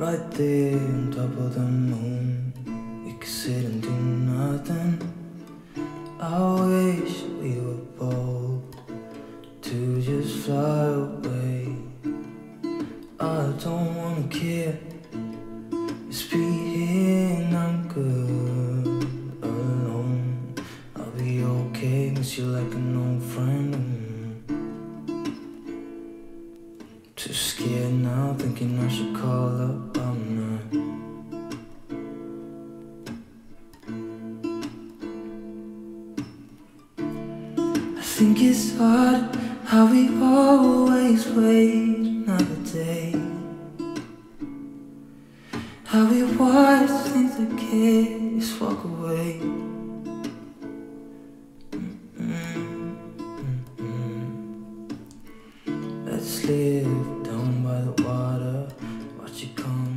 Right there on top of the moon, we could sit and do nothing. I wish we were bold to just fly away. I don't wanna care, just be here and I'm good alone. I'll be okay, miss you like an old friend. Too scared now, thinking I should call up. I'm not. I think it's hard how we always wait another day. How we watch things that kids walk away. let's down by the water. Watch it come.